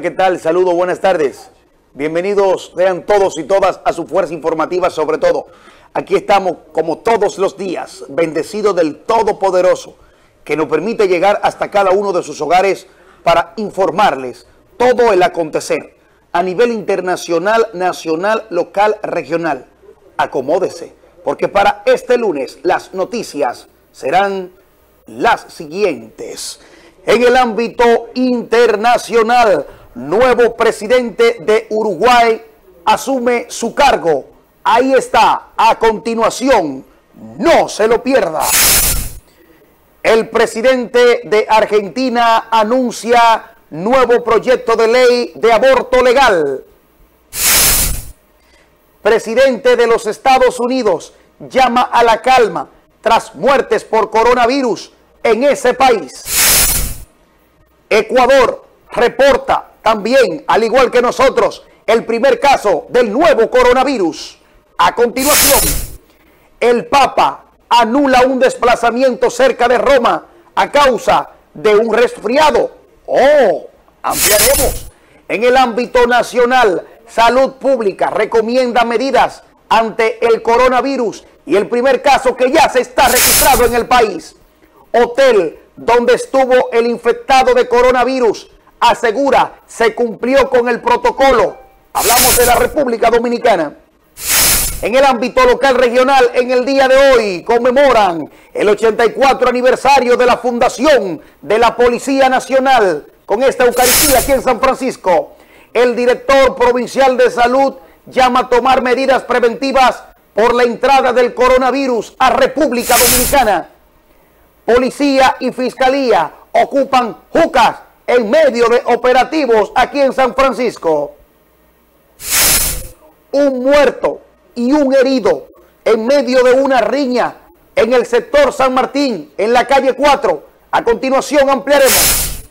¿qué tal? Saludos, buenas tardes. Bienvenidos sean todos y todas a su fuerza informativa sobre todo. Aquí estamos como todos los días, bendecidos del Todopoderoso, que nos permite llegar hasta cada uno de sus hogares para informarles todo el acontecer a nivel internacional, nacional, local, regional. Acomódese, porque para este lunes las noticias serán las siguientes. En el ámbito internacional, nuevo presidente de Uruguay asume su cargo. Ahí está, a continuación, no se lo pierda. El presidente de Argentina anuncia nuevo proyecto de ley de aborto legal. Presidente de los Estados Unidos llama a la calma tras muertes por coronavirus en ese país. Ecuador reporta también, al igual que nosotros, el primer caso del nuevo coronavirus. A continuación, el Papa anula un desplazamiento cerca de Roma a causa de un resfriado. Oh, ampliaremos. En el ámbito nacional, salud pública recomienda medidas ante el coronavirus y el primer caso que ya se está registrado en el país. Hotel donde estuvo el infectado de coronavirus asegura se cumplió con el protocolo. Hablamos de la República Dominicana. En el ámbito local regional, en el día de hoy, conmemoran el 84 aniversario de la fundación de la Policía Nacional con esta Eucaristía aquí en San Francisco. El director provincial de salud llama a tomar medidas preventivas por la entrada del coronavirus a República Dominicana. Policía y Fiscalía ocupan jucas en medio de operativos aquí en San Francisco. Un muerto y un herido en medio de una riña en el sector San Martín, en la calle 4. A continuación ampliaremos.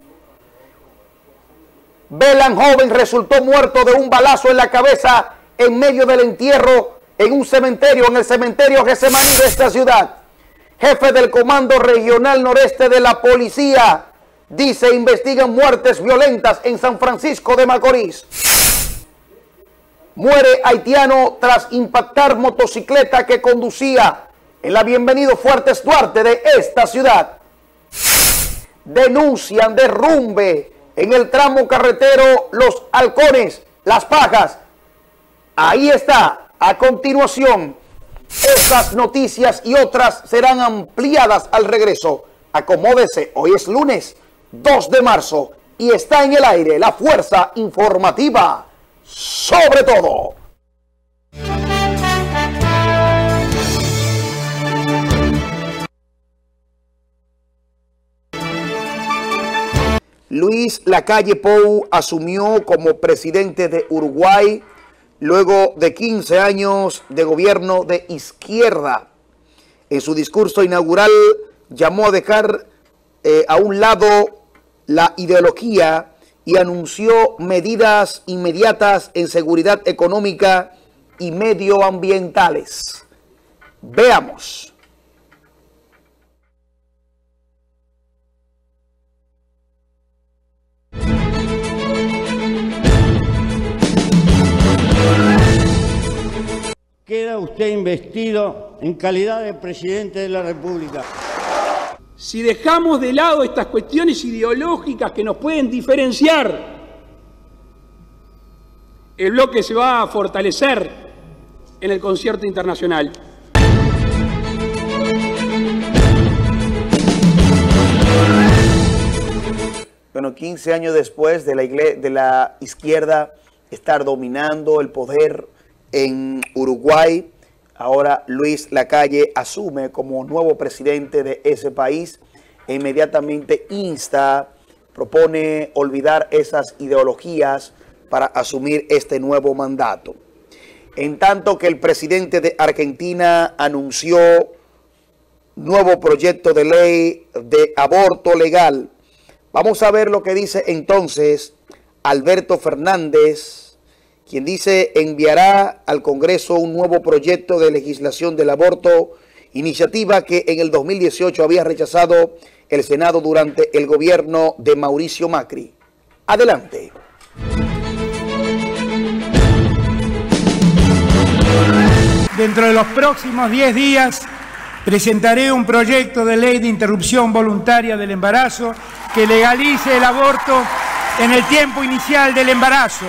Belan joven resultó muerto de un balazo en la cabeza en medio del entierro en un cementerio, en el cementerio Gesemaní de esta ciudad. Jefe del Comando Regional Noreste de la Policía dice investigan muertes violentas en San Francisco de Macorís. Muere haitiano tras impactar motocicleta que conducía en la Bienvenido Fuertes Duarte de esta ciudad. Denuncian derrumbe en el tramo carretero Los Halcones, Las Pajas. Ahí está, a continuación, estas noticias y otras serán ampliadas al regreso. Acomódese, hoy es lunes 2 de marzo y está en el aire la fuerza informativa sobre todo. Luis Lacalle Pou asumió como presidente de Uruguay luego de 15 años de gobierno de izquierda. En su discurso inaugural llamó a dejar eh, a un lado la ideología y anunció medidas inmediatas en seguridad económica y medioambientales. Veamos. Queda usted investido en calidad de presidente de la República. Si dejamos de lado estas cuestiones ideológicas que nos pueden diferenciar, el bloque se va a fortalecer en el concierto internacional. Bueno, 15 años después de la, de la izquierda estar dominando el poder en Uruguay, ahora Luis Lacalle asume como nuevo presidente de ese país e inmediatamente insta, propone olvidar esas ideologías para asumir este nuevo mandato. En tanto que el presidente de Argentina anunció nuevo proyecto de ley de aborto legal Vamos a ver lo que dice entonces Alberto Fernández, quien dice enviará al Congreso un nuevo proyecto de legislación del aborto, iniciativa que en el 2018 había rechazado el Senado durante el gobierno de Mauricio Macri. Adelante. Dentro de los próximos 10 días presentaré un proyecto de ley de interrupción voluntaria del embarazo que legalice el aborto en el tiempo inicial del embarazo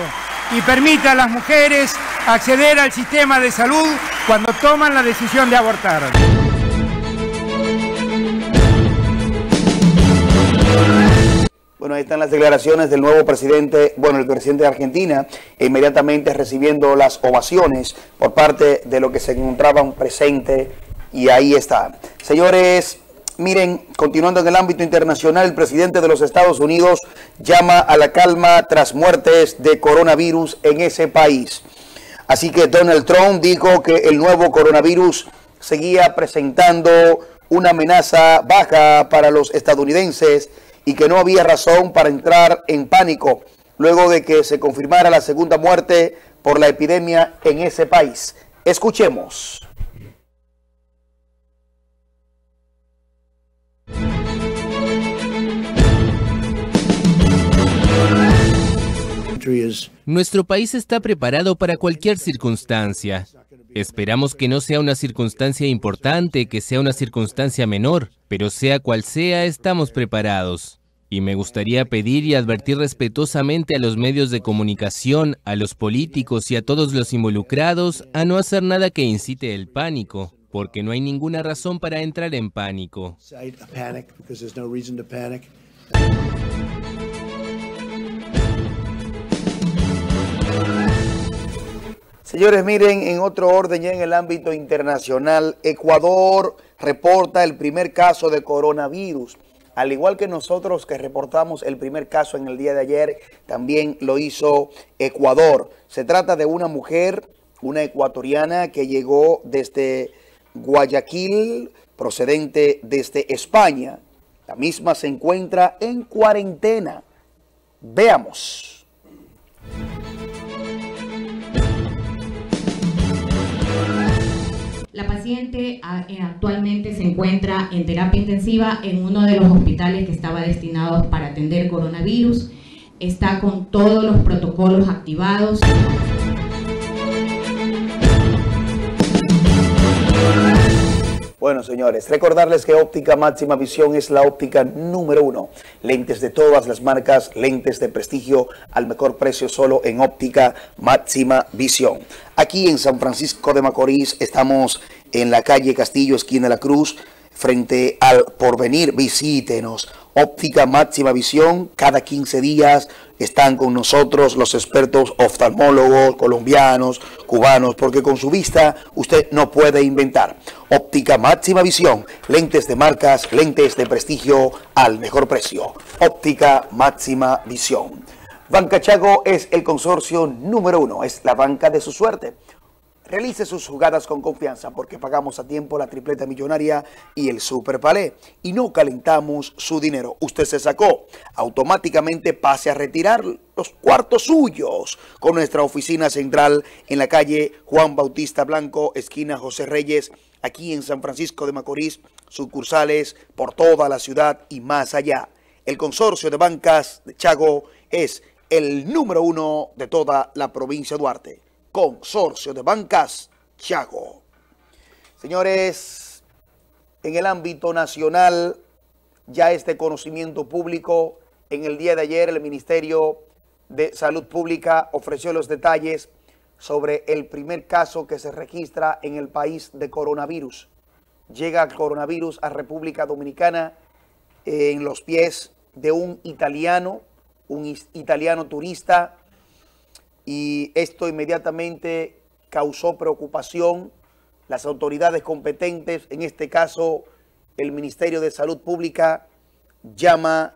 y permita a las mujeres acceder al sistema de salud cuando toman la decisión de abortar. Bueno, ahí están las declaraciones del nuevo presidente, bueno, el presidente de Argentina, inmediatamente recibiendo las ovaciones por parte de lo que se encontraban presente y ahí está. Señores, miren, continuando en el ámbito internacional, el presidente de los Estados Unidos llama a la calma tras muertes de coronavirus en ese país. Así que Donald Trump dijo que el nuevo coronavirus seguía presentando una amenaza baja para los estadounidenses y que no había razón para entrar en pánico luego de que se confirmara la segunda muerte por la epidemia en ese país. Escuchemos. Nuestro país está preparado para cualquier circunstancia. Esperamos que no sea una circunstancia importante, que sea una circunstancia menor, pero sea cual sea, estamos preparados. Y me gustaría pedir y advertir respetuosamente a los medios de comunicación, a los políticos y a todos los involucrados a no hacer nada que incite el pánico, porque no hay ninguna razón para entrar en pánico. Señores, miren, en otro orden ya en el ámbito internacional, Ecuador reporta el primer caso de coronavirus. Al igual que nosotros que reportamos el primer caso en el día de ayer, también lo hizo Ecuador. Se trata de una mujer, una ecuatoriana que llegó desde Guayaquil, procedente desde España. La misma se encuentra en cuarentena. Veamos. La paciente ah, eh, actualmente se encuentra en terapia intensiva en uno de los hospitales que estaba destinado para atender coronavirus. Está con todos los protocolos activados. Bueno, señores, recordarles que Óptica Máxima Visión es la óptica número uno. Lentes de todas las marcas, lentes de prestigio al mejor precio solo en Óptica Máxima Visión. Aquí en San Francisco de Macorís estamos en la calle Castillo, esquina de la Cruz, frente al Porvenir. Visítenos. Óptica Máxima Visión, cada 15 días están con nosotros los expertos oftalmólogos colombianos, cubanos, porque con su vista usted no puede inventar. Óptica Máxima Visión, lentes de marcas, lentes de prestigio al mejor precio. Óptica Máxima Visión. Banca Chago es el consorcio número uno, es la banca de su suerte. Realice sus jugadas con confianza porque pagamos a tiempo la tripleta millonaria y el super palé y no calentamos su dinero. Usted se sacó, automáticamente pase a retirar los cuartos suyos con nuestra oficina central en la calle Juan Bautista Blanco, esquina José Reyes, aquí en San Francisco de Macorís, sucursales por toda la ciudad y más allá. El consorcio de bancas de Chago es el número uno de toda la provincia de Duarte. Consorcio de Bancas Chago. Señores, en el ámbito nacional, ya este conocimiento público, en el día de ayer el Ministerio de Salud Pública ofreció los detalles sobre el primer caso que se registra en el país de coronavirus. Llega el coronavirus a República Dominicana en los pies de un italiano, un italiano turista y esto inmediatamente causó preocupación. Las autoridades competentes, en este caso el Ministerio de Salud Pública, llama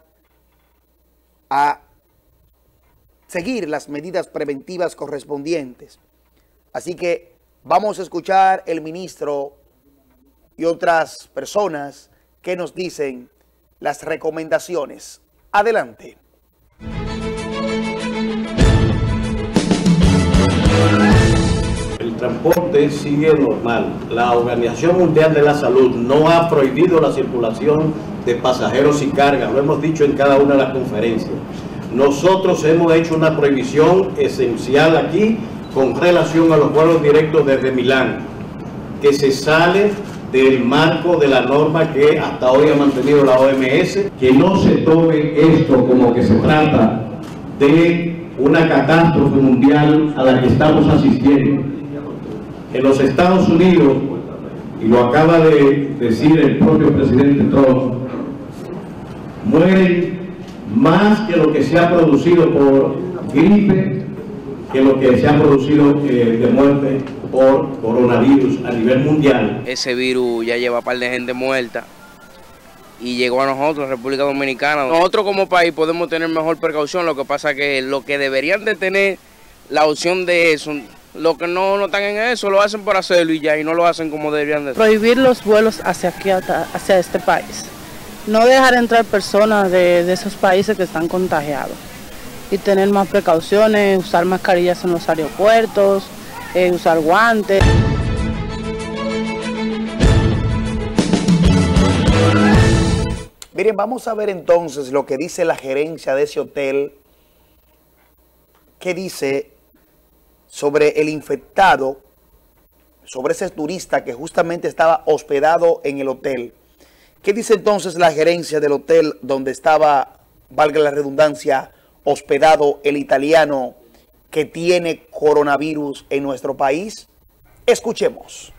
a seguir las medidas preventivas correspondientes. Así que vamos a escuchar el ministro y otras personas que nos dicen las recomendaciones. Adelante. Transporte sigue normal. La Organización Mundial de la Salud no ha prohibido la circulación de pasajeros y cargas, lo hemos dicho en cada una de las conferencias. nosotros hemos hecho una prohibición esencial aquí con relación a los vuelos directos desde Milán, que se sale del marco de la norma que hasta hoy ha mantenido la OMS, que no se tome esto como que se trata de una catástrofe mundial a la que estamos asistiendo. En los Estados Unidos, y lo acaba de decir el propio presidente Trump, mueren más que lo que se ha producido por gripe, que lo que se ha producido eh, de muerte por coronavirus a nivel mundial. Ese virus ya lleva un par de gente muerta y llegó a nosotros, República Dominicana. Nosotros como país podemos tener mejor precaución, lo que pasa que lo que deberían de tener la opción de eso, los que no, no están en eso lo hacen por hacerlo y ya, y no lo hacen como deberían de Prohibir los vuelos hacia aquí, hacia este país. No dejar entrar personas de, de esos países que están contagiados y tener más precauciones, usar mascarillas en los aeropuertos, eh, usar guantes. Miren, vamos a ver entonces lo que dice la gerencia de ese hotel, que dice sobre el infectado, sobre ese turista que justamente estaba hospedado en el hotel. ¿Qué dice entonces la gerencia del hotel donde estaba, valga la redundancia, hospedado el italiano que tiene coronavirus en nuestro país? Escuchemos.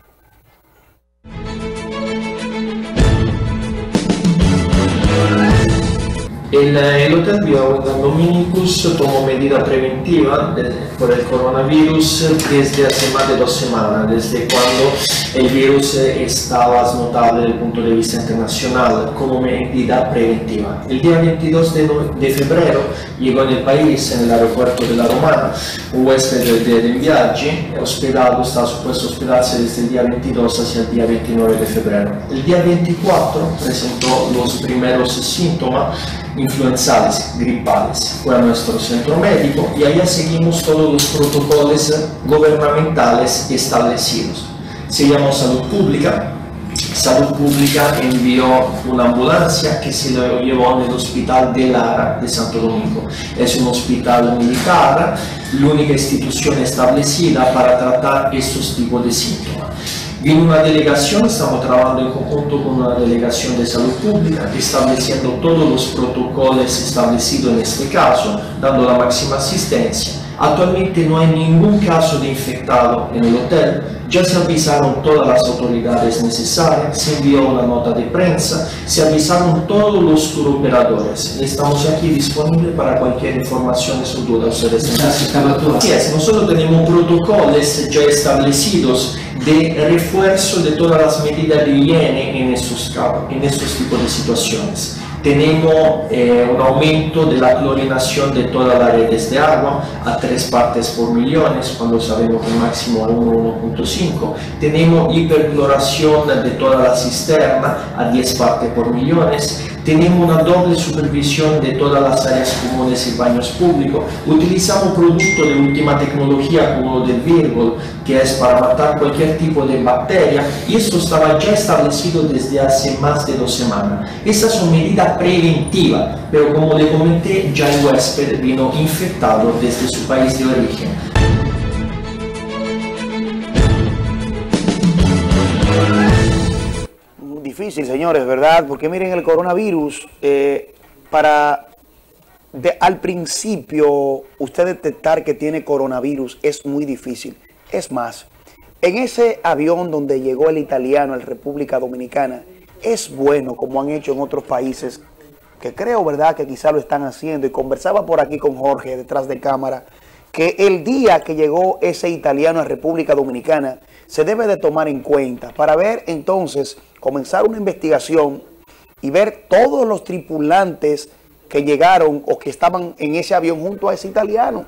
El, el Hotel Biowedan Dominicus tomó medida preventiva por el coronavirus desde hace más de dos semanas, desde cuando el virus estaba notable desde el punto de vista internacional como medida preventiva. El día 22 de, de febrero llegó en el país, en el aeropuerto de La Romana, un huésped de, de Viaggi, hospedado, está supuesto hospedarse desde el día 22 hacia el día 29 de febrero. El día 24 presentó los primeros síntomas influenzales, gripales. Fue a nuestro centro médico y allá seguimos todos los protocolos gubernamentales establecidos. Se llamó Salud Pública. Salud Pública envió una ambulancia que se lo llevó al hospital de Lara de Santo Domingo. Es un hospital militar, la única institución establecida para tratar estos tipos de síntomas. Vino una delegación, estamos trabajando en conjunto con una delegación de salud pública, estableciendo todos los protocolos establecidos en este caso, dando la máxima asistencia. Actualmente no hay ningún caso de infectado en el hotel, ya se avisaron todas las autoridades necesarias, se envió una nota de prensa, se avisaron todos los turoperadores. Estamos aquí disponibles para cualquier información o duda ustedes Así es, nosotros tenemos protocolos ya establecidos de refuerzo de todas las medidas de higiene en estos, en estos tipos de situaciones. Tenemos eh, un aumento de la clorinación de todas las redes de agua a 3 partes por millones, cuando sabemos que el máximo es 1.5. Tenemos hipercloración de toda la cisterna a 10 partes por millones tenemos una doble supervisión de todas las áreas comunes y baños públicos. Utilizamos productos de última tecnología como el Virgol, que es para matar cualquier tipo de bacteria, y esto estaba ya establecido desde hace más de dos semanas. Estas son medidas preventivas, pero como le comenté, ya el huésped vino infectado desde su país de origen. Difícil, señores, ¿verdad? Porque miren, el coronavirus, eh, para de, al principio usted detectar que tiene coronavirus es muy difícil. Es más, en ese avión donde llegó el italiano a la República Dominicana, es bueno, como han hecho en otros países, que creo, ¿verdad?, que quizá lo están haciendo. Y conversaba por aquí con Jorge, detrás de cámara, que el día que llegó ese italiano a República Dominicana, se debe de tomar en cuenta para ver entonces comenzar una investigación y ver todos los tripulantes que llegaron o que estaban en ese avión junto a ese italiano.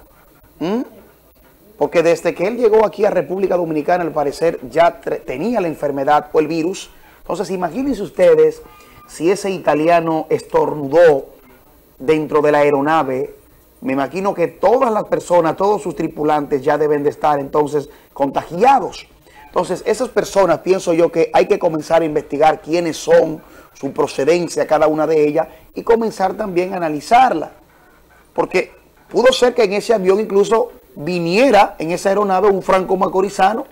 Porque desde que él llegó aquí a República Dominicana, al parecer ya tenía la enfermedad o el virus. Entonces, imagínense ustedes si ese italiano estornudó dentro de la aeronave. Me imagino que todas las personas, todos sus tripulantes ya deben de estar entonces contagiados. Entonces, esas personas, pienso yo que hay que comenzar a investigar quiénes son, su procedencia, cada una de ellas, y comenzar también a analizarla. Porque pudo ser que en ese avión incluso viniera en esa aeronave un franco macorizano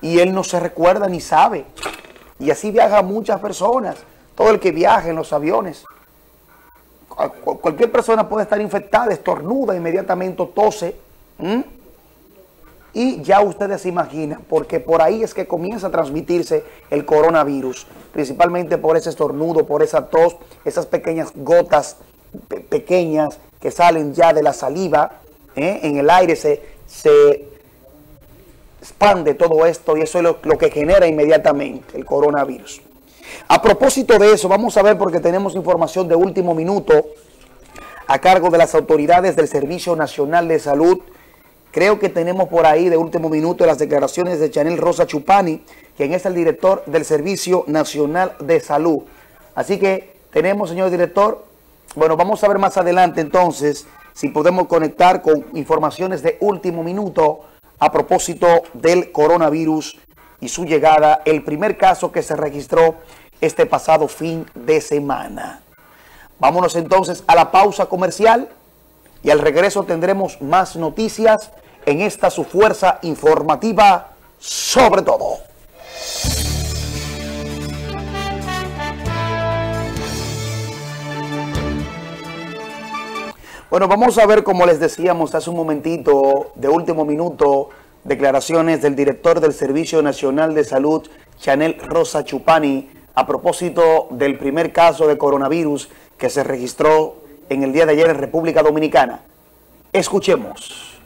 y él no se recuerda ni sabe. Y así viajan muchas personas, todo el que viaja en los aviones. Cualquier persona puede estar infectada, estornuda, inmediatamente tose. Y ya ustedes se imaginan, porque por ahí es que comienza a transmitirse el coronavirus, principalmente por ese estornudo, por esa tos, esas pequeñas gotas pequeñas que salen ya de la saliva, ¿eh? en el aire se, se expande todo esto y eso es lo, lo que genera inmediatamente el coronavirus. A propósito de eso, vamos a ver porque tenemos información de último minuto a cargo de las autoridades del Servicio Nacional de Salud. Creo que tenemos por ahí de último minuto las declaraciones de Chanel Rosa Chupani, quien es el director del Servicio Nacional de Salud. Así que tenemos, señor director, bueno, vamos a ver más adelante entonces si podemos conectar con informaciones de último minuto a propósito del coronavirus y su llegada, el primer caso que se registró este pasado fin de semana. Vámonos entonces a la pausa comercial y al regreso tendremos más noticias en esta su fuerza informativa sobre todo. Bueno, vamos a ver, como les decíamos hace un momentito, de último minuto, declaraciones del director del Servicio Nacional de Salud, Chanel Rosa Chupani, a propósito del primer caso de coronavirus que se registró en el día de ayer en República Dominicana. Escuchemos.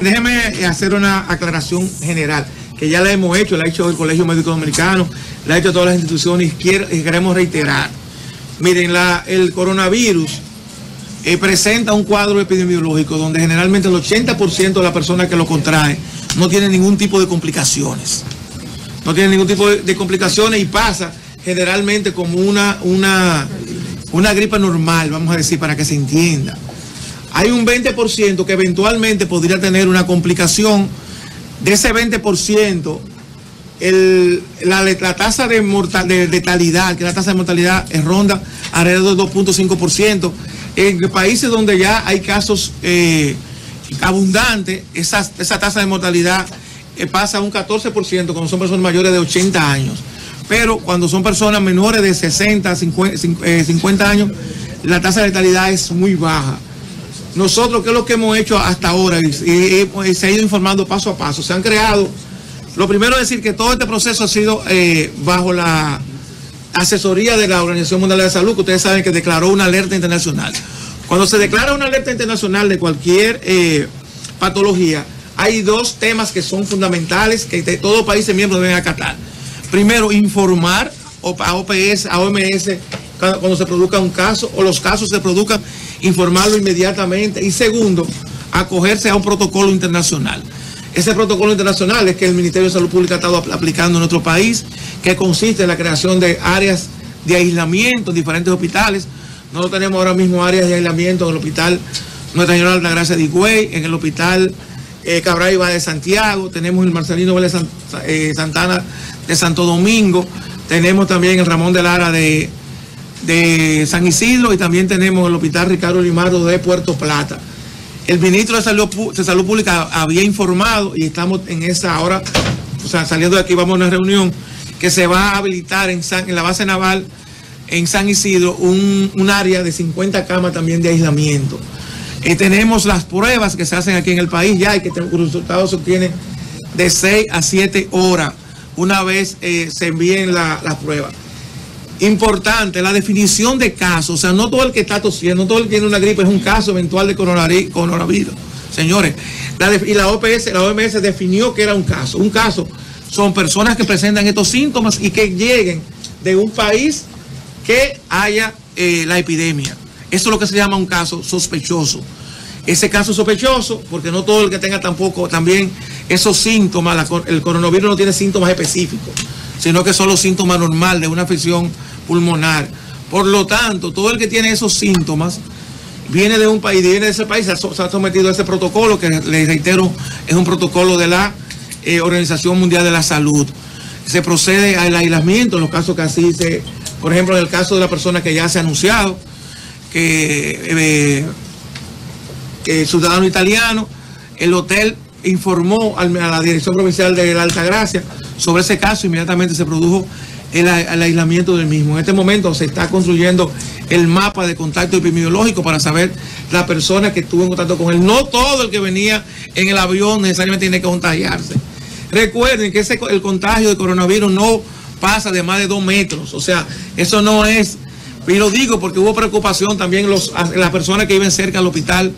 Déjeme hacer una aclaración general, que ya la hemos hecho, la ha hecho el Colegio Médico Dominicano, la ha hecho todas las instituciones y queremos reiterar Miren, el coronavirus eh, presenta un cuadro epidemiológico donde generalmente el 80% de las personas que lo contraen no tienen ningún tipo de complicaciones. No tienen ningún tipo de, complicaciones y pasa generalmente como una, una, una gripe normal, vamos a decir, para que se entienda. Hay un 20% que eventualmente podría tener una complicación. De ese 20%, la, tasa de, mortal, de letalidad, que la tasa de mortalidad es ronda alrededor del 2.5%. En países donde ya hay casos eh, abundantes, esa, tasa de mortalidad eh, pasa a un 14% cuando son personas mayores de 80 años. Pero cuando son personas menores de 60, 50, eh, años, la tasa de letalidad es muy baja. Nosotros, ¿qué es lo que hemos hecho hasta ahora? y se ha ido informando paso a paso. Se han creado lo primero es decir que todo este proceso ha sido eh, bajo la asesoría de la Organización Mundial de la Salud, que ustedes saben que declaró una alerta internacional. Cuando se declara una alerta internacional de cualquier eh, patología, hay dos temas que son fundamentales que todo país miembro deben acatar. Primero, informar a OPS, a OMS, cuando se produzca un caso o los casos se produzcan, informarlo inmediatamente. Y segundo, acogerse a un protocolo internacional. Ese protocolo internacional es que el Ministerio de Salud Pública ha estado aplicando en nuestro país, que consiste en la creación de áreas de aislamiento en diferentes hospitales. Nosotros tenemos ahora mismo áreas de aislamiento en el hospital Nuestra Señora de Gracia de Higüey, en el hospital eh, Cabral Iba de Santiago, tenemos el Marcelino Vélez eh, Santana de Santo Domingo, tenemos también el Ramón de Lara de, de San Isidro y también tenemos el hospital Ricardo Limardo de Puerto Plata. El ministro de Salud, Pública había informado y estamos en esa ahora, o sea, saliendo de aquí vamos a una reunión que se va a habilitar en, en la base naval en San Isidro un, área de 50 camas también de aislamiento. Y tenemos las pruebas que se hacen aquí en el país ya y que los resultados se obtienen de 6 a 7 horas una vez eh, se envíen las pruebas importante, la definición de casos. O sea, no todo el que está tosiendo, no todo el que tiene una gripe es un caso eventual de coronavirus. Señores, y la OPS, la OMS definió que era un caso. Un caso son personas que presentan estos síntomas y que lleguen de un país que haya eh, la epidemia. Eso es lo que se llama un caso sospechoso. Ese caso sospechoso, porque no todo el que tenga tampoco también esos síntomas, el coronavirus no tiene síntomas específicos, sino que son los síntomas normales de una afección pulmonar. Por lo tanto, todo el que tiene esos síntomas viene de un país, viene de ese país, se ha sometido a ese protocolo, que les reitero, es un protocolo de la eh, Organización Mundial de la Salud. Se procede al aislamiento en los casos que así se Por ejemplo, en el caso de la persona que ya se ha anunciado, que, eh, que ciudadano italiano, el hotel informó a la Dirección Provincial de la Altagracia sobre ese caso, inmediatamente se produjo el, el, aislamiento del mismo. En este momento se está construyendo el mapa de contacto epidemiológico para saber la persona que estuvo en contacto con él. No todo el que venía en el avión necesariamente tiene que contagiarse. Recuerden que ese, el contagio de coronavirus no pasa de más de dos metros. O sea, eso no es... Y lo digo porque hubo preocupación también los, las personas que viven cerca del hospital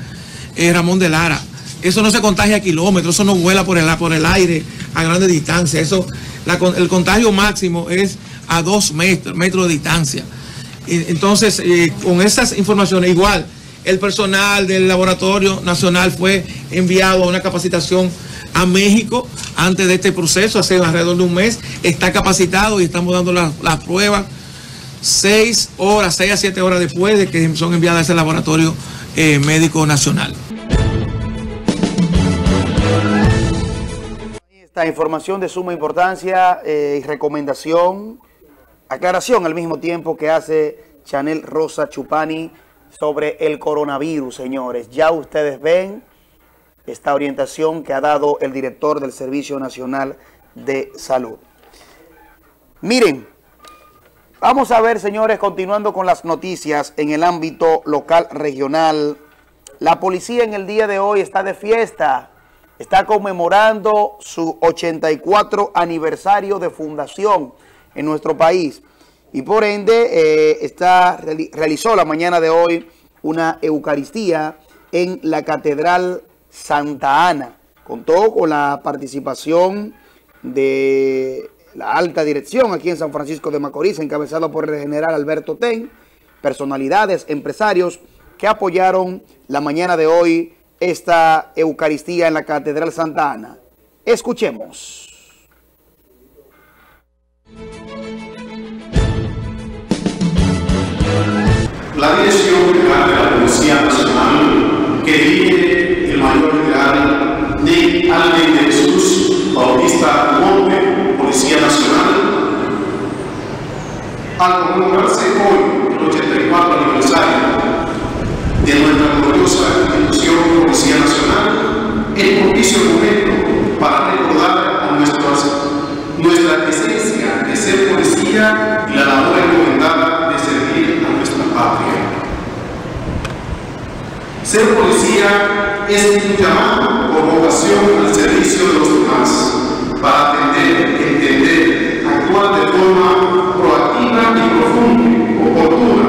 eh, Ramón de Lara. Eso no se contagia a kilómetros, eso no vuela por el, por el aire a grandes distancias. Eso, la, el contagio máximo es a dos metros, metros de distancia. Entonces, eh, con esas informaciones, igual, el personal del Laboratorio Nacional fue enviado a una capacitación a México antes de este proceso, hace alrededor de un mes, está capacitado y estamos dando las la pruebas seis horas, seis a siete horas después de que son enviadas a ese laboratorio eh, médico nacional. Esta información de suma importancia eh, y recomendación, aclaración al mismo tiempo que hace Chanel Rosa Chupani sobre el coronavirus, señores. Ya ustedes ven esta orientación que ha dado el director del Servicio Nacional de Salud. Miren, vamos a ver, señores, continuando con las noticias en el ámbito local regional. La policía en el día de hoy está de fiesta, está conmemorando su 84 aniversario de fundación en nuestro país. Y por ende, eh, está, realizó la mañana de hoy una Eucaristía en la Catedral Santa Ana. Contó con la participación de la alta dirección aquí en San Francisco de Macorís, encabezado por el general Alberto Ten, personalidades, empresarios que apoyaron la mañana de hoy esta Eucaristía en la Catedral Santa Ana. Escuchemos. Al conmemorarse hoy el 84 aniversario de nuestra gloriosa institución Policía Nacional, es propicio momento para recordar a nuestras, nuestra esencia de ser policía y la labor encomendada de servir a nuestra patria. Ser policía es un llamado por vocación al servicio de los demás, para atender, entender, actuar de forma oportuna,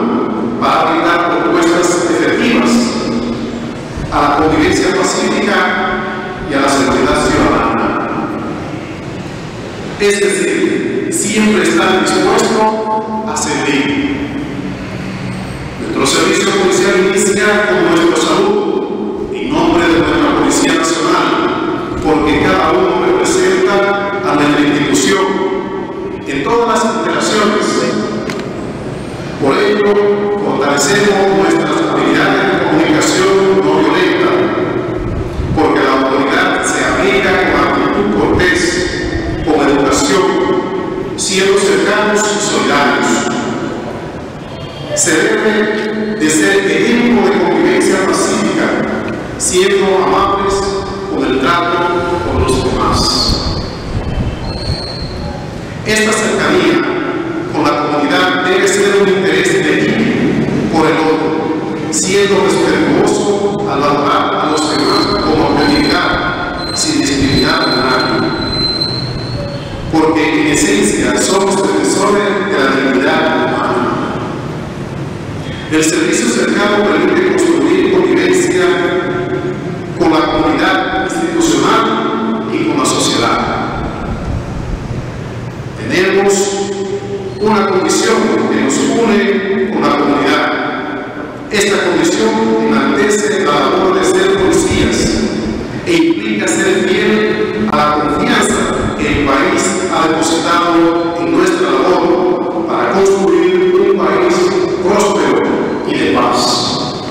para brindar propuestas efectivas a la convivencia pacífica y a la seguridad ciudadana. Es decir, siempre estar dispuesto a servir. Nuestro servicio policial inicia con nuestra salud, en nombre de nuestra Policía Nacional, porque cada uno representa a nuestra institución en todas las. Fortalecemos nuestras habilidades de comunicación no violenta, porque la autoridad se aplica con actitud cortés, con educación, siendo cercanos y solidarios. Se debe de ser ejemplo de convivencia pacífica, siendo amables con el trato con los demás. Esta cercanía con la comunidad debe ser un interés legítimo por el otro, siendo respetuoso al valorar a los demás como autoridad, sin discriminar a nadie. Porque en esencia somos defensores de la dignidad humana. El servicio cercano permite construir convivencia con la comunidad institucional y con la sociedad. Tenemos una condición que nos une. Esta condición enaltece la labor de ser policías e implica ser fiel a la confianza que el país ha depositado en nuestra labor para construir un país próspero y de paz.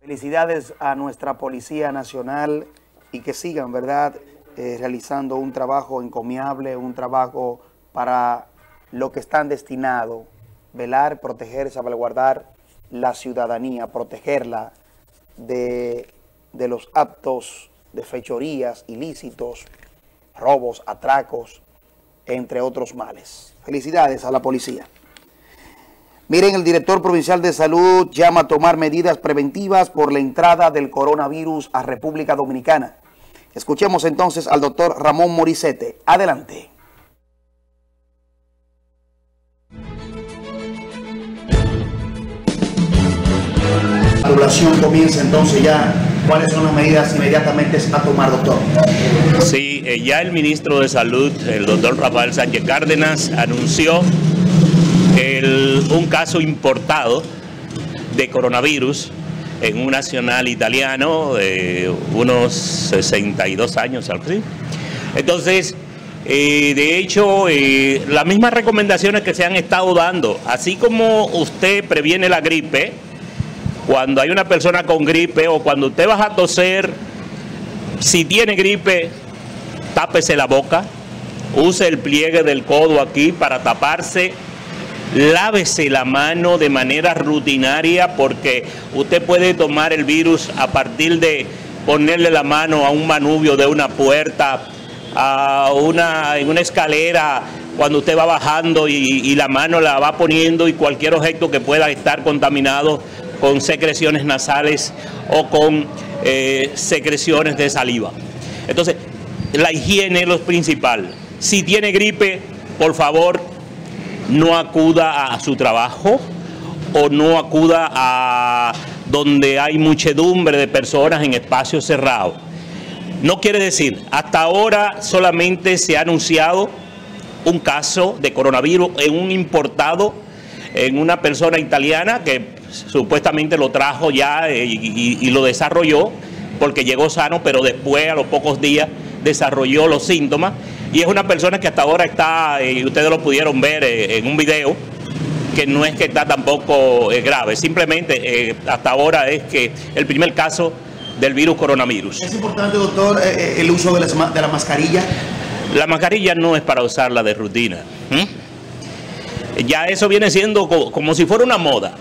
Felicidades a nuestra Policía Nacional y que sigan, ¿verdad?, eh, realizando un trabajo encomiable, un trabajo para lo que están destinados, velar, proteger, salvaguardar la ciudadanía, protegerla de, de los actos de fechorías ilícitos, robos, atracos, entre otros males. Felicidades a la policía. Miren, el director provincial de salud llama a tomar medidas preventivas por la entrada del coronavirus a República Dominicana. Escuchemos entonces al doctor Ramón Morisete. Adelante. Comienza entonces ya. ¿Cuáles son las medidas inmediatamente a tomar, doctor? Sí, eh, ya el ministro de Salud, el doctor Rafael Sánchez Cárdenas, anunció el, un caso importado de coronavirus en un nacional italiano de unos 62 años, al fin. Entonces, eh, de hecho, eh, las mismas recomendaciones que se han estado dando, así como usted previene la gripe, cuando hay una persona con gripe o cuando usted va a toser, si tiene gripe, tápese la boca, use el pliegue del codo aquí para taparse, lávese la mano de manera rutinaria porque usted puede tomar el virus a partir de ponerle la mano a un manubio de una puerta, a una, en una escalera, cuando usted va bajando y, y la mano la va poniendo y cualquier objeto que pueda estar contaminado con secreciones nasales o con eh, secreciones de saliva. Entonces, la higiene es lo principal. Si tiene gripe, por favor, no acuda a su trabajo o no acuda a donde hay muchedumbre de personas en espacios cerrados. No quiere decir, hasta ahora solamente se ha anunciado un caso de coronavirus en un importado, en una persona italiana que supuestamente lo trajo ya eh, y, lo desarrolló porque llegó sano, pero después a los pocos días desarrolló los síntomas y es una persona que hasta ahora está, eh, y ustedes lo pudieron ver eh, en un video, que no es que está tampoco grave, simplemente hasta ahora es que el primer caso del virus coronavirus. ¿Es importante, doctor, el uso de la, de la, mascarilla? La mascarilla no es para usarla de rutina. Ya eso viene siendo como si fuera una moda.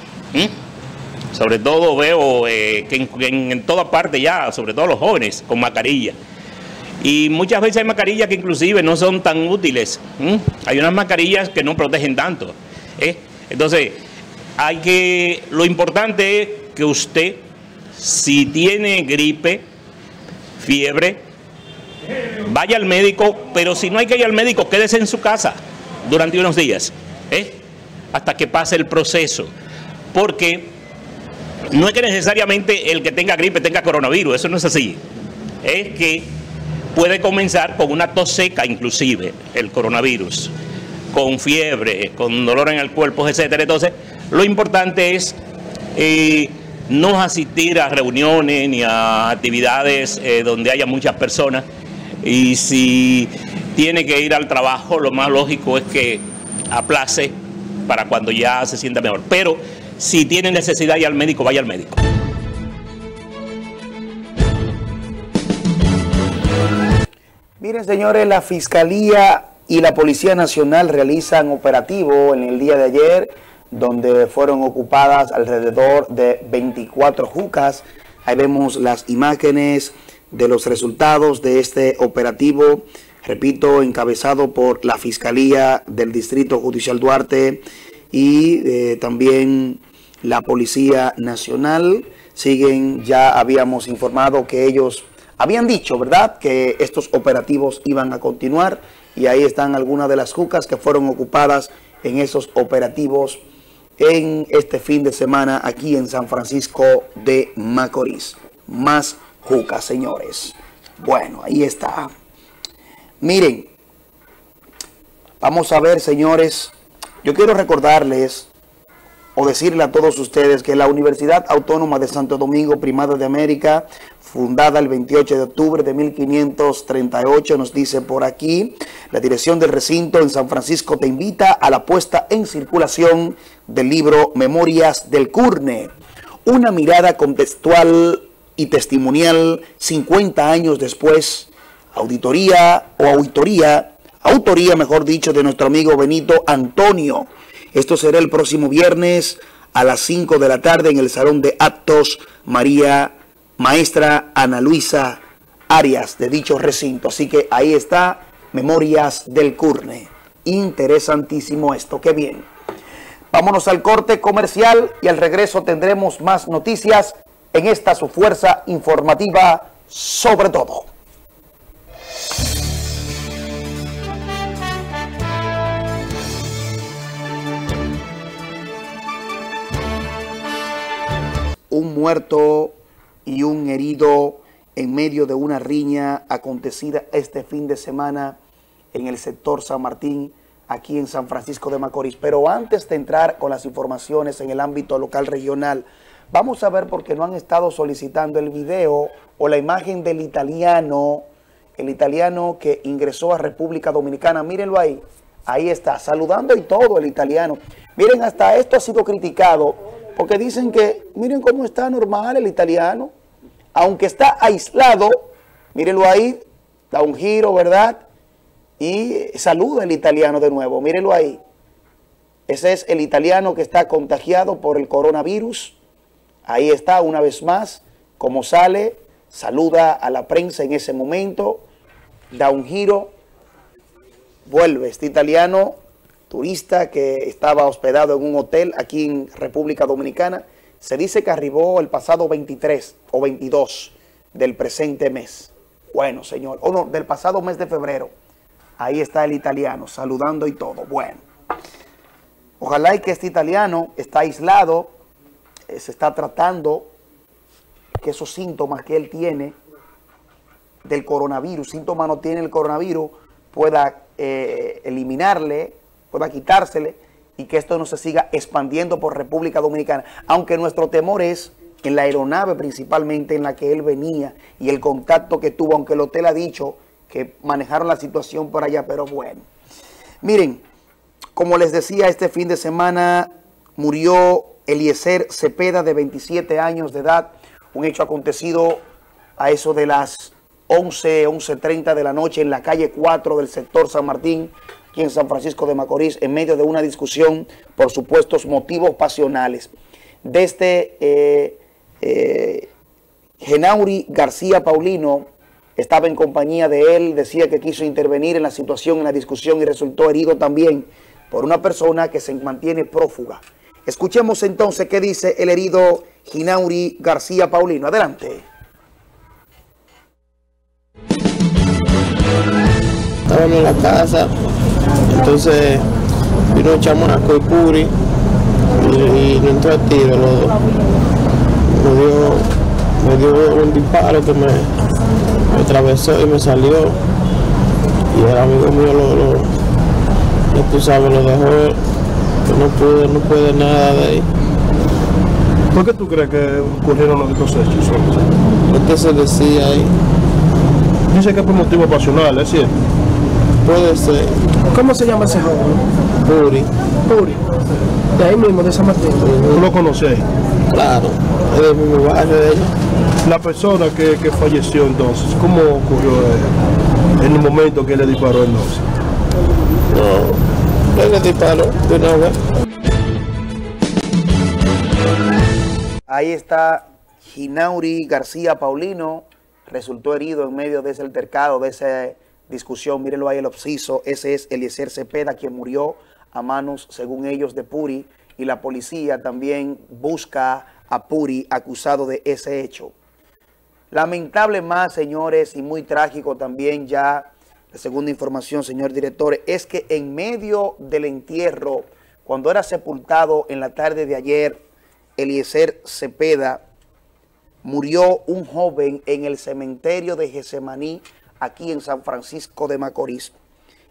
Sobre todo veo eh, que en, toda parte ya, sobre todo los jóvenes, con mascarilla. Y muchas veces hay mascarillas que inclusive no son tan útiles. Hay unas mascarillas que no protegen tanto. ¿eh? Entonces, hay que, lo importante es que usted, si tiene gripe, fiebre, vaya al médico, pero si no hay que ir al médico, quédese en su casa durante unos días, ¿eh? hasta que pase el proceso porque no es que necesariamente el que tenga gripe tenga coronavirus, eso no es así. Es que puede comenzar con una tos seca inclusive, el coronavirus, con fiebre, con dolor en el cuerpo, etcétera. Entonces, lo importante es eh, no asistir a reuniones ni a actividades eh, donde haya muchas personas. Y si tiene que ir al trabajo, lo más lógico es que aplace para cuando ya se sienta mejor. Pero si tiene necesidad y al médico, vaya al médico. Miren, señores, la Fiscalía y la Policía Nacional realizan operativo en el día de ayer, donde fueron ocupadas alrededor de 24 jucas. Ahí vemos las imágenes de los resultados de este operativo, repito, encabezado por la Fiscalía del Distrito Judicial Duarte y eh, también la Policía Nacional. Siguen, ya habíamos informado que ellos habían dicho, ¿verdad?, que estos operativos iban a continuar y ahí están algunas de las jucas que fueron ocupadas en esos operativos en este fin de semana aquí en San Francisco de Macorís. Más jucas, señores. Bueno, ahí está. Miren, vamos a ver, señores, yo quiero recordarles o decirle a todos ustedes que la Universidad Autónoma de Santo Domingo, Primada de América, fundada el 28 de octubre de 1538, nos dice por aquí, la dirección del recinto en San Francisco te invita a la puesta en circulación del libro Memorias del Curne, una mirada contextual y testimonial 50 años después auditoría o auditoría, autoría mejor dicho, de nuestro amigo Benito Antonio. Esto será el próximo viernes a las 5 de la tarde en el Salón de Actos María Maestra Ana Luisa Arias de dicho recinto. Así que ahí está, Memorias del Curne. Interesantísimo esto, qué bien. Vámonos al corte comercial y al regreso tendremos más noticias en esta su fuerza informativa sobre todo. Un muerto y un herido en medio de una riña acontecida este fin de semana en el sector San Martín, aquí en San Francisco de Macorís. Pero antes de entrar con las informaciones en el ámbito local regional, vamos a ver por qué no han estado solicitando el video o la imagen del italiano, el italiano que ingresó a República Dominicana. Mírenlo ahí, ahí está, saludando y todo el italiano. Miren, hasta esto ha sido criticado porque dicen que, miren cómo está normal el italiano, aunque está aislado, mírenlo ahí, da un giro, ¿verdad? Y saluda el italiano de nuevo, mírenlo ahí. Ese es el italiano que está contagiado por el coronavirus. Ahí está una vez más, como sale, saluda a la prensa en ese momento, da un giro, vuelve este italiano turista que estaba hospedado en un hotel aquí en República Dominicana. Se dice que arribó el pasado 23 o 22 del presente mes. Bueno, señor, o no, del pasado mes de febrero. Ahí está el italiano, saludando y todo. Bueno, ojalá y que este italiano está aislado, eh, se está tratando que esos síntomas que él tiene del coronavirus, síntomas no tiene el coronavirus, pueda eh, eliminarle pueda quitársele y que esto no se siga expandiendo por República Dominicana. Aunque nuestro temor es en la aeronave principalmente en la que él venía y el contacto que tuvo, aunque el hotel ha dicho que manejaron la situación por allá, pero bueno. Miren, como les decía, este fin de semana murió Eliezer Cepeda de 27 años de edad, un hecho acontecido a eso de las 11, 11.30 de la noche en la calle 4 del sector San Martín, aquí en San Francisco de Macorís, en medio de una discusión por supuestos motivos pasionales. Desde eh, eh, Genauri García Paulino estaba en compañía de él, decía que quiso intervenir en la situación, en la discusión y resultó herido también por una persona que se mantiene prófuga. Escuchemos entonces qué dice el herido Ginauri García Paulino. Adelante. Estábamos en la casa entonces vino el chamaco y Puri y, no entró a tiro los dos. Me dio, me dio un disparo que me, me atravesó y me salió. Y el amigo mío lo, lo, lo tú sabes, lo dejó, que no pude, no puede nada de ahí. ¿Por qué tú crees que ocurrieron los dos hechos? Porque se decía ahí. Dice que es por motivo pasional, ¿es cierto? Puede ser. ¿Cómo se llama ese joven? Puri. Puri. De ahí mismo, de San Martín. ¿Tú lo conoces? Claro, es del mismo barrio de ella. La persona que, que falleció entonces, ¿cómo ocurrió eh, en el momento que le disparó entonces? No, él le disparó de una vez. Ahí está Ginauri García Paulino, resultó herido en medio de ese altercado, de ese discusión, mírenlo ahí el obsiso, ese es Eliezer Cepeda, quien murió a manos, según ellos, de Puri, y la policía también busca a Puri acusado de ese hecho. Lamentable más, señores, y muy trágico también ya, la segunda información, señor director, es que en medio del entierro, cuando era sepultado en la tarde de ayer, Eliezer Cepeda, murió un joven en el cementerio de Gesemaní, aquí en San Francisco de Macorís.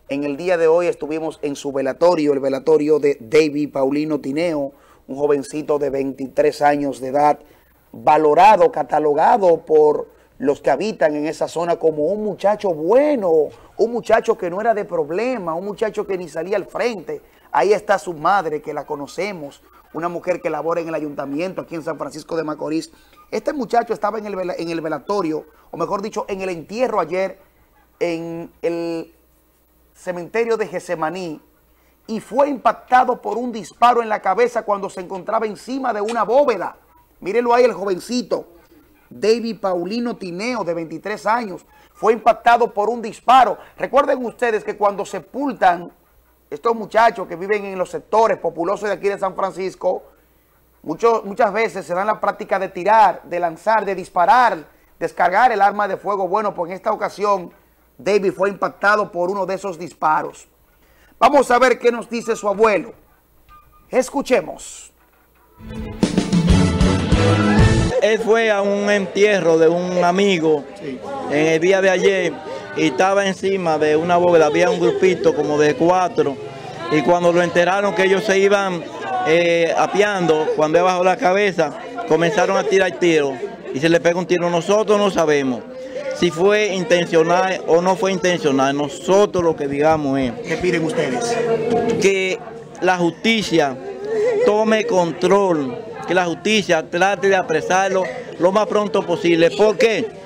En el día de hoy estuvimos en su velatorio, el velatorio de David Paulino Tineo, un jovencito de 23 años de edad, valorado, catalogado por los que habitan en esa zona como un muchacho bueno, un muchacho que no era de problema, un muchacho que ni salía al frente. Ahí está su madre, que la conocemos, una mujer que labora en el ayuntamiento aquí en San Francisco de Macorís. Este muchacho estaba en el, velatorio, o mejor dicho, en el entierro ayer en el cementerio de Gesemaní y fue impactado por un disparo en la cabeza cuando se encontraba encima de una bóveda. Mírenlo ahí el jovencito, David Paulino Tineo, de 23 años, fue impactado por un disparo. Recuerden ustedes que cuando sepultan estos muchachos que viven en los sectores populosos de aquí de San Francisco, muchas veces se dan la práctica de tirar, de lanzar, de disparar, descargar el arma de fuego. Bueno, pues en esta ocasión David fue impactado por uno de esos disparos. Vamos a ver qué nos dice su abuelo. Escuchemos. Él fue a un entierro de un amigo en el día de ayer y estaba encima de una bóveda, había un grupito como de cuatro y cuando lo enteraron que ellos se iban eh, apiando, cuando bajó la cabeza, comenzaron a tirar tiro y se le pegó un tiro. Nosotros no sabemos si fue intencional o no fue intencional. Nosotros lo que digamos es... ¿Qué piden ustedes? Que la justicia tome control, que la justicia trate de apresarlo lo más pronto posible. porque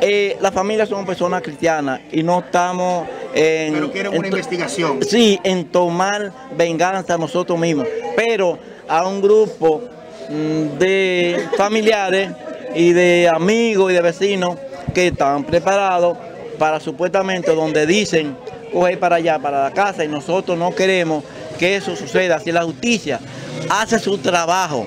eh, las familias son personas cristianas y no estamos en... Pero quieren una investigación. Sí, en tomar venganza nosotros mismos. Pero a un grupo mm, de familiares y de amigos y de vecinos que están preparados para supuestamente donde dicen coger para allá, para la casa, y nosotros no queremos que eso suceda. Si la justicia hace su trabajo,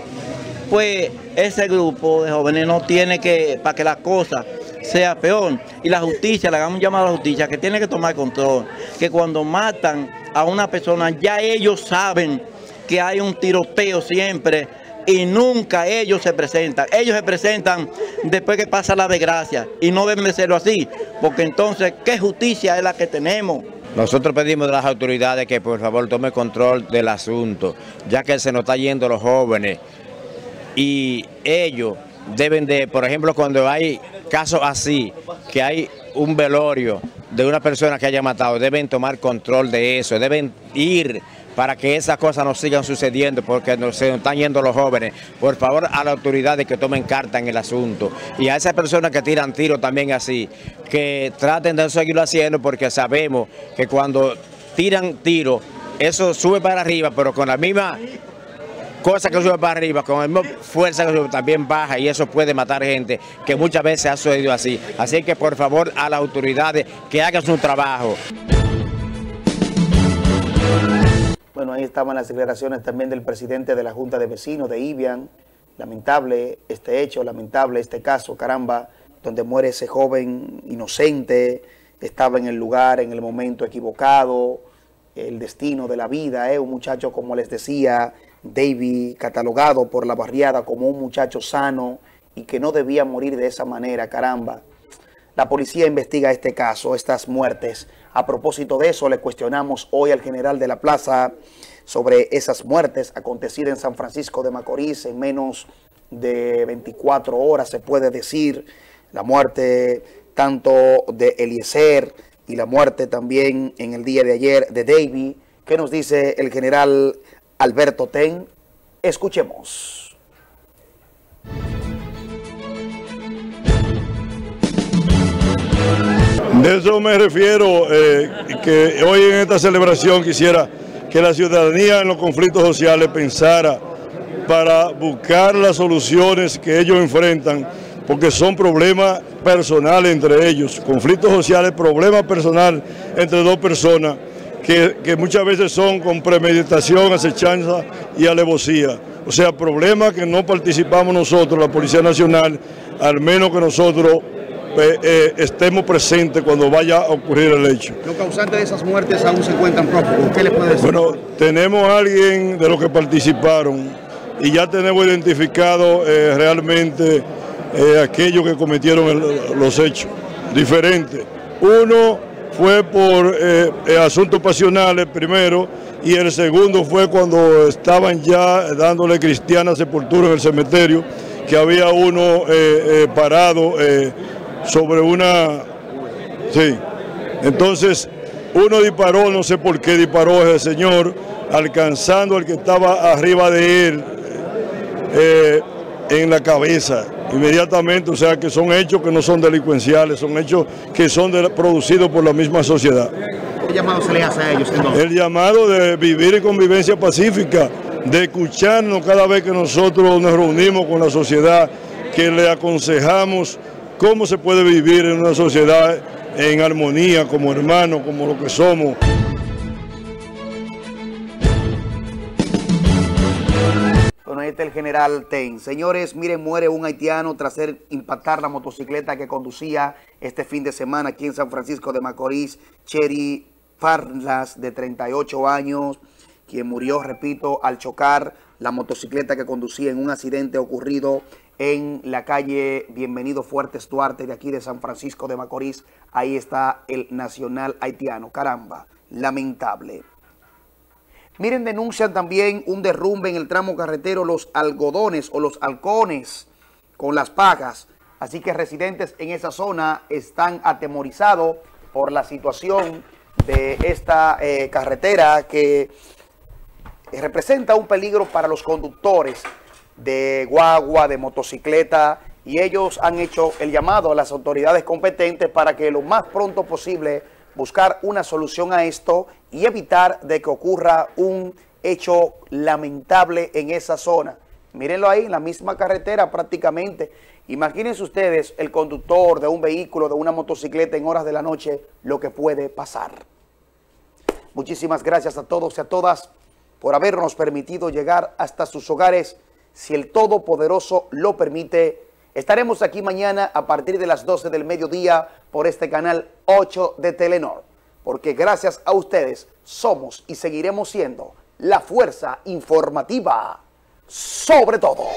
pues ese grupo de jóvenes no tiene que, para que la cosa sea peor. Y la justicia, le hagamos un llamado a la justicia, que tiene que tomar control. Que cuando matan a una persona, ya ellos saben que hay un tiroteo siempre y nunca ellos se presentan. Ellos se presentan después que pasa la desgracia y no deben de serlo así, porque entonces, ¿qué justicia es la que tenemos? Nosotros pedimos de las autoridades que por favor tome control del asunto, ya que se nos está yendo los jóvenes y ellos deben de, por ejemplo, cuando hay casos así, que hay un velorio de una persona que haya matado, deben tomar control de eso, deben ir para que esas cosas no sigan sucediendo porque no, se están yendo los jóvenes. Por favor, a las autoridades que tomen carta en el asunto. Y a esas personas que tiran tiro también así, que traten de seguirlo haciendo porque sabemos que cuando tiran tiro, eso sube para arriba, pero con la misma cosa que sube para arriba, con la misma fuerza que sube, también baja y eso puede matar gente, que muchas veces ha sucedido así. Así que por favor a las autoridades que hagan su trabajo. Bueno, ahí estaban las declaraciones también del presidente de la Junta de Vecinos de Ibian. Lamentable este hecho, lamentable este caso, caramba, donde muere ese joven inocente, estaba en el lugar, en el momento equivocado, el destino de la vida, ¿eh? un muchacho, como les decía, David, catalogado por la barriada como un muchacho sano y que no debía morir de esa manera, caramba. La policía investiga este caso, estas muertes. A propósito de eso, le cuestionamos hoy al general de la plaza sobre esas muertes acontecidas en San Francisco de Macorís en menos de 24 horas, se puede decir. La muerte tanto de Eliezer y la muerte también en el día de ayer de Davy. ¿Qué nos dice el general Alberto Ten? Escuchemos. De eso me refiero, eh, que hoy en esta celebración quisiera que la ciudadanía en los conflictos sociales pensara para buscar las soluciones que ellos enfrentan, porque son problemas personales entre ellos, conflictos sociales, problemas personales entre dos personas, que, que muchas veces son con premeditación, acechanza y alevosía. O sea, problemas que no participamos nosotros, la Policía Nacional, al menos que nosotros pues, eh, estemos presentes cuando vaya a ocurrir el hecho. Los causantes de esas muertes aún se encuentran prófugos. ¿Qué les puede decir? Bueno, tenemos a alguien de los que participaron y ya tenemos identificado eh, realmente eh, aquellos que cometieron los hechos diferentes. Uno fue por asuntos pasionales primero y el segundo fue cuando estaban ya dándole cristiana sepultura en el cementerio, que había uno parado sobre una... Sí. Entonces, uno disparó, no sé por qué disparó ese señor, alcanzando al que estaba arriba de él eh, en la cabeza. Inmediatamente, o sea que son hechos que no son delincuenciales, son hechos que son de- producidos por la misma sociedad. ¿Qué llamado se le hace a ellos entonces? El llamado de vivir en convivencia pacífica, de escucharnos cada vez que nosotros nos reunimos con la sociedad, que le aconsejamos cómo se puede vivir en una sociedad en armonía, como hermanos, como lo que somos. El general Ten. Señores, miren, muere un haitiano tras hacer impactar la motocicleta que conducía este fin de semana aquí en San Francisco de Macorís, Cherry Farlas, de 38 años, quien murió, repito, al chocar la motocicleta que conducía en un accidente ocurrido en la calle Bienvenido Fuertes Duarte de aquí de San Francisco de Macorís. Ahí está el nacional haitiano. Caramba, lamentable. Miren, denuncian también un derrumbe en el tramo carretero Los Algodones o Los Halcones con las pagas. Así que residentes en esa zona están atemorizados por la situación de esta eh, carretera que representa un peligro para los conductores de guagua, de motocicleta, y ellos han hecho el llamado a las autoridades competentes para que lo más pronto posible buscar una solución a esto y evitar de que ocurra un hecho lamentable en esa zona. Mírenlo ahí, en la misma carretera prácticamente. Imagínense ustedes el conductor de un vehículo, de una motocicleta en horas de la noche, lo que puede pasar. Muchísimas gracias a todos y a todas por habernos permitido llegar hasta sus hogares. Si el Todopoderoso lo permite, estaremos aquí mañana a partir de las 12 del mediodía por este canal 8 de Telenor. Porque gracias a ustedes somos y seguiremos siendo la fuerza informativa sobre todo.